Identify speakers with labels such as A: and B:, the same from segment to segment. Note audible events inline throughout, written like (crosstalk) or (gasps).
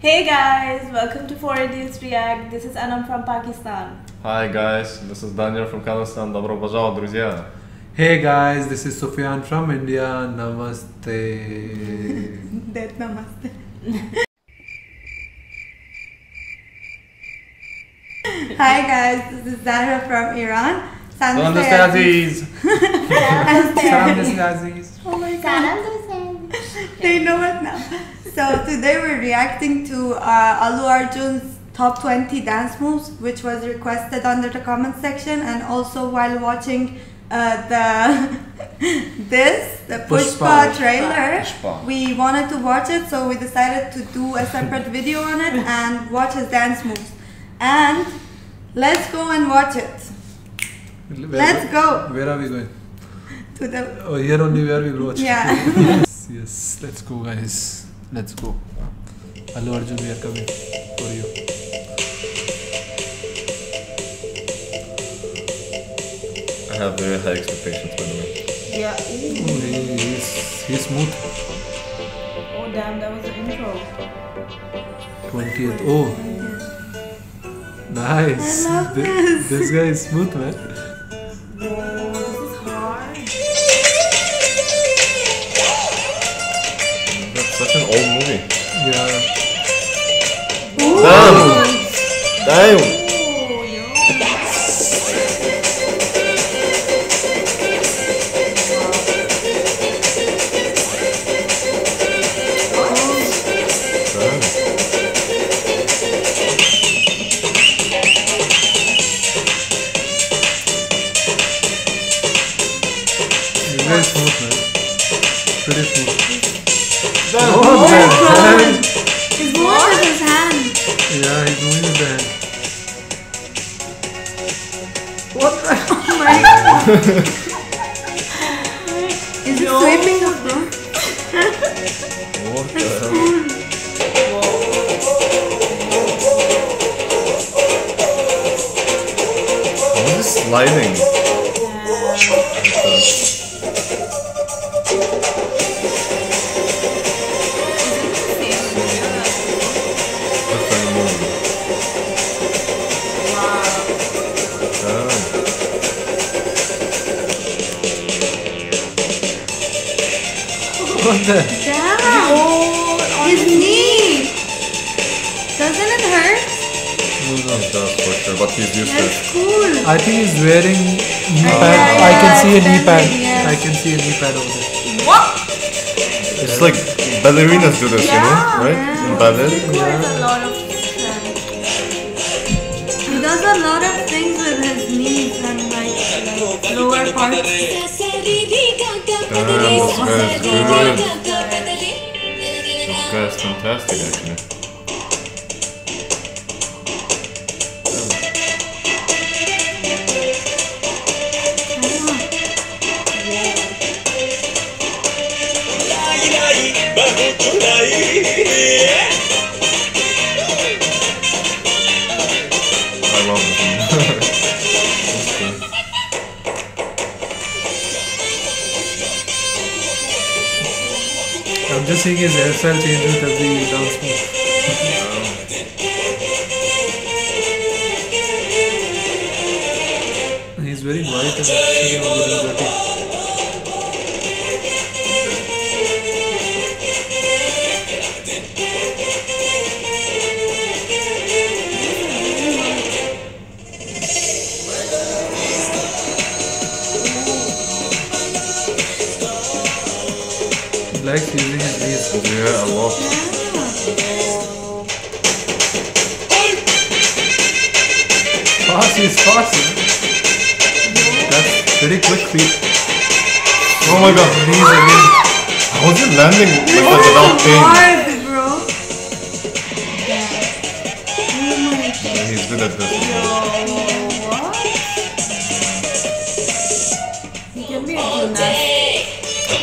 A: Hey guys, welcome to 4Idiots React. This is Anum from Pakistan.
B: Hi guys, this is Daniyar from Kazakhstan. Dobro пожаловать, друзья.
C: Hey guys, this is Sufiyan from India. Namaste. (laughs)
A: Death namaste. (laughs)
D: Hi guys, this is Zahra from Iran.
B: Sandaste Aziz. (laughs)
C: Sandaste Aziz.
D: Oh my god. They know it now. So today we're reacting to uh, Allu Arjun's top 20 dance moves, which was requested under the comment section, and also while watching uh, the (laughs) this the Pushpa,
C: Pushpa.
D: trailer,
B: Pushpa.
D: we wanted to watch it, so we decided to do a separate (laughs) video on it and watch his dance moves. And let's go and watch it.
C: Where-
D: Let's go.
C: Where are we going?
D: To the
C: Oh, here only where we watch.
D: yeah. (laughs)
C: yes, yes. Let's go, guys. Let's go. Hello Arjun, we are coming for you.
B: I have very high expectations by the way.
A: Yeah.
C: Oh, he, he's, he's smooth.
A: Oh damn, that was the intro.
C: 20th. Oh, nice.
D: I love this.
C: this guy is smooth, man.
B: Movie.
C: Yeah.
B: Damn! Damn!
A: Oh, yo.
B: Damn.
C: This guy is smooth, man. Pretty smooth.
B: Damn!
C: Oh, man.
D: Oh my god. Is it sweeping the floor?
B: What the hell? What is sliding? That's
C: What the?
D: Damn! His knee! Doesn't it hurt?
C: No, no.
B: It does for sure, but he's used to it.
D: That's cool.
C: I think he's wearing knee
D: Yeah,
C: pad.
D: yeah,
C: I can
D: yeah,
C: see a knee pad.
D: yeah.
C: I can see a knee pad over there.
A: What?
B: It's like ballerinas do this, you know, right? In ballet.
A: Requires a lot of strength.
D: He does a lot of things with his knees and like, like lower part.
B: Damn, this guy is good. Guy is fantastic, actually.
C: I'm just seeing his hairstyle change with every dance move. He's wearing white and the dirty. Likes using his knees.
B: Yeah, a lot.
C: Fast, he's fast. Eh? That's pretty quick feet.
B: Oh my god.
C: Knees again.
B: How is it landing like that without pain?
D: Hard, bro.
B: He's good at this.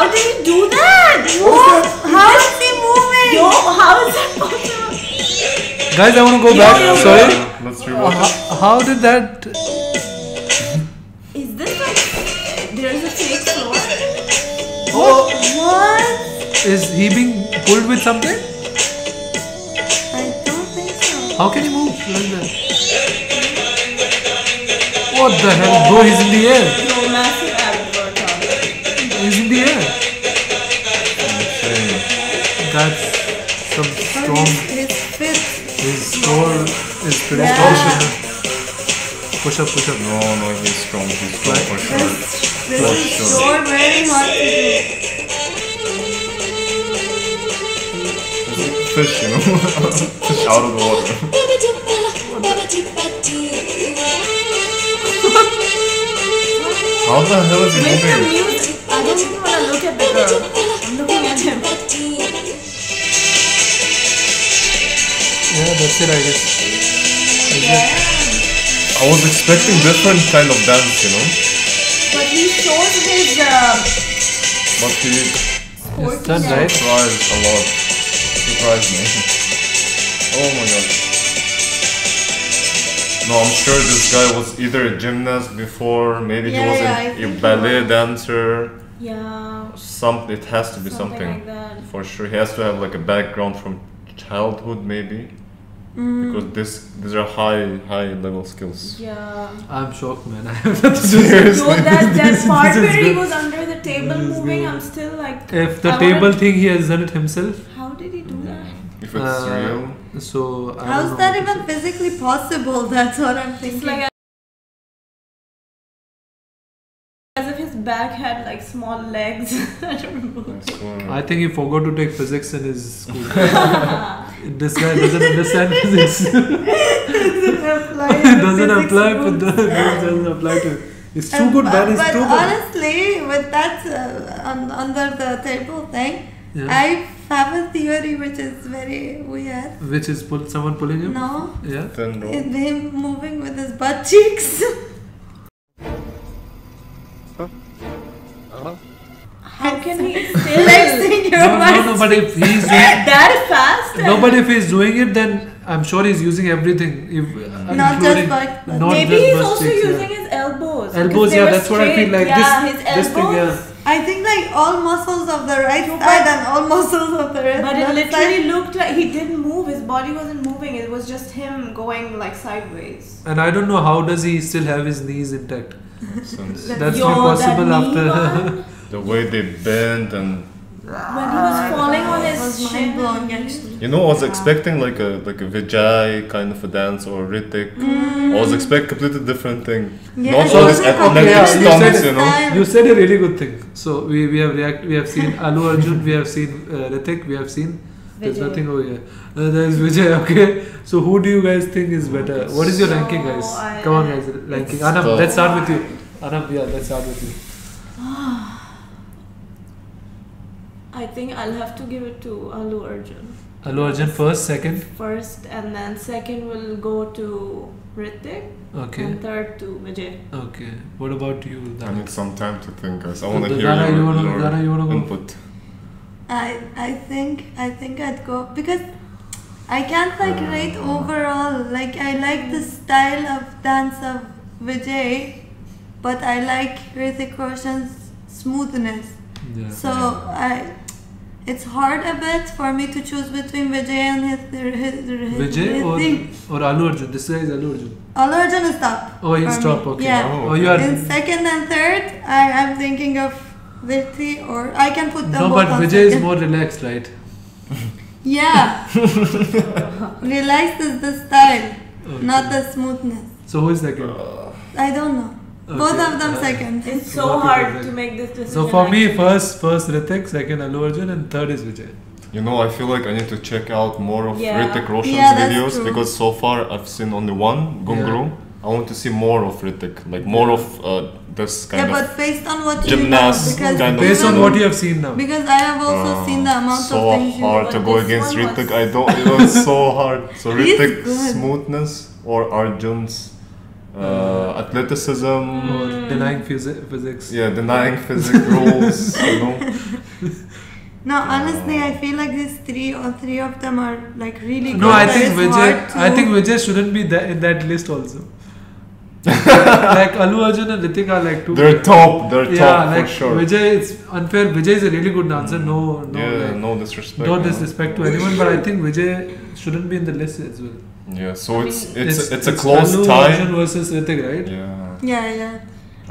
A: How did he do that?
D: What? How is he moving?
A: Yo, how is that possible?
C: Guys, I want to go back.
A: yo, yo.
C: Sorry.
B: Let's rewatch it.
C: How, how did that?
A: Is this like there's a fake floor?
C: Oh,
D: What?
C: is he being pulled with something?
D: I don't think so.
C: How can he move like that? What the hell, bro? He's in the air. That's some strong.
D: His fist.
C: His core is pretty
D: Yeah.
C: Oh, strong. shouldn't? Push up, push up.
B: No, no, he's strong. He's strong for sure.
D: This, this
B: For
D: is
B: sure.
D: sure very hard to do.
B: Fish, you know? (laughs) Fish out of the water. (laughs) How the hell is he
A: Make the
B: moving?
A: I don't even want to look at the girl.
C: Yeah, that's it, I guess.
B: I was expecting different kind of dance, you know?
A: But he shows his uh,
B: But he
C: It's done,
A: sportiness.
C: right?
B: surprised a lot. Surprised me. (laughs) Oh my god. No, I'm sure this guy was either a gymnast before, maybe
D: Yeah,
B: he was
D: yeah, I
B: a, a
D: think he
B: ballet
D: was.
B: dancer.
A: Yeah.
B: Some it has to be
A: Something
B: something,
A: like that.
B: for sure. He has to have like a background from childhood, maybe,
D: Mm.
B: because this these are high high level skills.
A: Yeah.
C: I'm shocked, man. I have nothing to.
A: So that, that part (laughs)
C: This is
A: where he was under the table moving,
C: good.
A: I'm still like.
C: If the
A: I
C: table
A: wanna-
C: thing he has done it himself,
A: How did he do that?
B: If it's
C: Uh,
B: real,
C: so I
D: How's
C: don't
D: that
C: know what
D: even physically possible? (laughs) That's what I'm
A: It's
D: thinking.
A: like back had like small legs. (laughs) I don't know.
B: I.
C: I think he forgot to take physics in his school. (laughs) this guy doesn't understand physics.
D: apply (laughs)
C: it doesn't apply the doesn't apply to. It's too good, man. It's
D: but
C: too good.
D: honestly, with that uh, on, under the table thing,
C: Yeah.
D: I have a theory which is very weird.
C: Which is pull, someone pulling him?
D: No,
C: Yeah.
B: then no.
D: in him moving with his butt cheeks.
A: How
D: Flexing (laughs) your
C: No, no, no, but if he's doing
A: that fast?
C: no, but if he's doing it, then I'm sure he's using everything. If, uh,
D: Not just
C: including-
D: butt, but-
C: not
A: Maybe
C: just
A: he's
C: butt
A: also
C: cheeks, yeah.
A: using his elbows.
C: Elbows, yeah,
A: were
C: that's what I feel like.
A: Yeah,
C: this,
A: his
C: this thing,
A: elbows.
C: yeah.
D: I think like all muscles of the right
A: No,
D: side and all muscles of the left
A: But it literally
D: side.
A: looked like he didn't move. His body wasn't moving. It was just him going like sideways.
C: And I don't know how does he still have his knees intact.
B: Since (laughs)
C: That's
A: Yo,
C: not possible
A: that
C: after. (laughs)
B: the way they bend and
A: when he was falling on his shin.
D: mind blowing actually.
B: you know, I was expecting like a like a Vijay kind of a dance or a Hrithik. I was expecting completely different thing.
D: Yeah,
B: Not all this athletic
C: okay, you
B: stunts,
C: said-
B: you know.
C: You said a really good thing. So we, we have react we have seen (laughs) Allu Arjun, we have seen uh, Hrithik, we have seen there's
A: Vijay.
C: nothing over here. Uh, there's Vijay. (laughs) Okay. So who do you guys think is better? What is your
A: So,
C: ranking, guys?
A: I-
C: Come on, guys. Ranking.
A: it's
B: Anum,
C: let's start with you. Anum, yeah, let's start with you. (gasps)
A: I think I'll have to give it to Allu Arjun
C: Allu Arjun first, second.
A: first, and then second will go to Hrithik,
C: Okay.
A: and third to Vijay.
C: Okay. What about you?
B: I need some time to think, guys. I want to
C: Dana,
B: hear your,
C: you wanna-
B: your
C: Dana, you wanna go?
B: input.
D: I I think I think I'd go because I can't like uh, rate overall. Like I like the style of dance of Vijay, but I like Hrithik Roshan's smoothness.
C: Yeah.
D: So I, it's hard a bit for me to choose between Vijay and his, his, his
C: Vijay
D: Hrithik.
C: or, or Allu Arjun? This guy is Allu Arjun.
D: Allu Arjun is top.
C: Oh, he's top.
D: me.
C: Okay.
D: Yeah.
C: Oh, oh you are.
D: In second and third, I am thinking of Virthi or I can put them
C: No,
D: both
C: but
D: on
C: Vijay is more relaxed, right?
D: Yeah. (laughs) Relaxed is the style,
C: Okay.
D: not the smoothness.
C: So who is second?
D: I don't know. Both of them
C: Uh,
D: second.
A: It's
C: Lot
A: so
C: of
A: hard
C: people
A: to make this decision.
C: So for me,
A: actually.
C: first first Hrithik, second Allu Arjun, and third is Vijay.
B: You know, I feel like I need to check out more of
A: Yeah.
B: Hrithik Roshan's
D: Yeah,
B: videos
D: true.
B: because so far I've seen only one, Ghungroo. I want to see more of Hrithik, like more of uh, this
D: Yeah,
B: kind of.
D: but based on what you
B: Gymnast
D: know, because
B: kind of
C: Based on what you have seen now.
D: because I have also
B: Uh,
D: seen the amount
B: so
D: of things you
B: hard to go against
A: one
B: Hrithik. I don't. It was so hard. So (laughs)
D: He's Hrithik
B: smoothness or Arjun's uh, athleticism.
C: Or denying phys- physics.
B: Yeah, denying physics rules. You know. (laughs)
D: No, honestly, I feel like these three or three of them are like really good.
C: No, I think
D: it's
C: Vijay. I think Vijay shouldn't be that in that list also. (laughs) like Allu Arjun and Hrithik are like two.
B: They're top. They're
C: yeah,
B: top
C: like
B: for sure.
C: Vijay. It's unfair. Vijay is a really good dancer. Mm. No, no,
B: yeah,
C: like,
B: no disrespect.
C: no
B: man.
C: disrespect to anyone, but I think Vijay shouldn't be in the list as well.
B: Yeah, so
A: I
B: it's
A: mean-
B: it's it's, a close
C: Allu
B: tie.
C: Arjun versus Hrithik, right?
B: Yeah.
D: Yeah, yeah.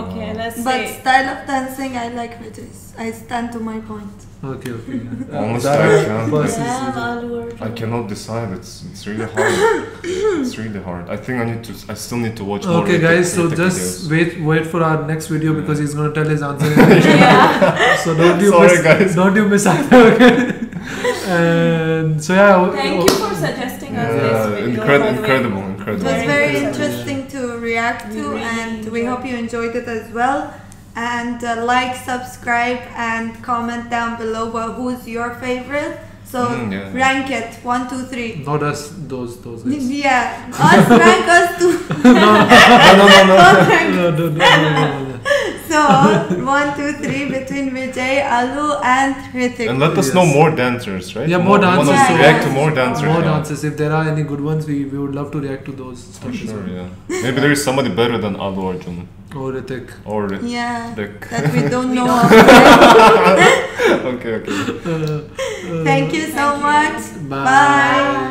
A: Okay, uh, let's
D: But
A: say.
D: style of dancing, I like Vijay's. I stand to my point.
C: Okay, okay. (laughs) Uh, yeah.
B: Almost I can.
C: versus
A: Yeah,
C: Vijay.
A: Allu Arjun.
B: I cannot decide. It's it's really hard. it's really hard. I think I need to. I still need to watch. more
C: Okay,
B: Hrithik-
C: guys. So just
B: videos.
C: wait, wait for our next video because he's gonna tell his answer. (laughs)
A: yeah. (laughs)
C: so don't you
B: Sorry,
C: miss,
B: guys.
C: don't you miss out. Okay. and so yeah. Oh,
A: Thank you for suggesting us this video.
B: incredi-
A: by the
B: incredible,
D: It was
A: Very
D: very interesting to react
A: We
D: to,
A: really
D: and we hope you enjoyed it as well. And uh, like, subscribe, and comment down below what, who's your favorite. So
B: Mm, yeah.
D: rank it one, two, three.
C: Not us. Those those guys. (laughs)
D: Yeah, us rank us (laughs) too. (laughs)
B: no, no, no, no.
C: no, no, no, no, no, no.
D: So one, two, three between Vijay, Allu, and Hrithik.
B: And let us
C: yes.
B: know more dancers, right?
C: Yeah, more,
B: more
C: dancers.
D: Want us to
B: react to more dancers.
C: More
B: yeah.
C: dancers. If there are any good ones, we, we would love to react to those.
B: For sure, yeah. Maybe there is somebody better than Allu Arjun.
C: Or Hrithik.
B: Or Hrithik.
D: Yeah, that we don't (laughs) know
A: okay,
D: okay.
B: Uh, (laughs)
C: uh, Thank you so
D: Thank much. You. Bye. Bye.